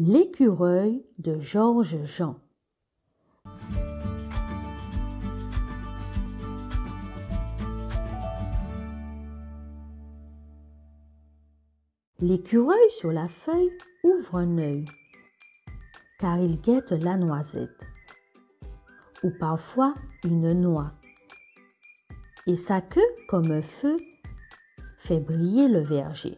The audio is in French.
L'écureuil de Georges Jean. L'écureuil sur la feuille ouvre un œil, car il guette la noisette, ou parfois une noix. Et sa queue, comme un feu, fait briller le verger.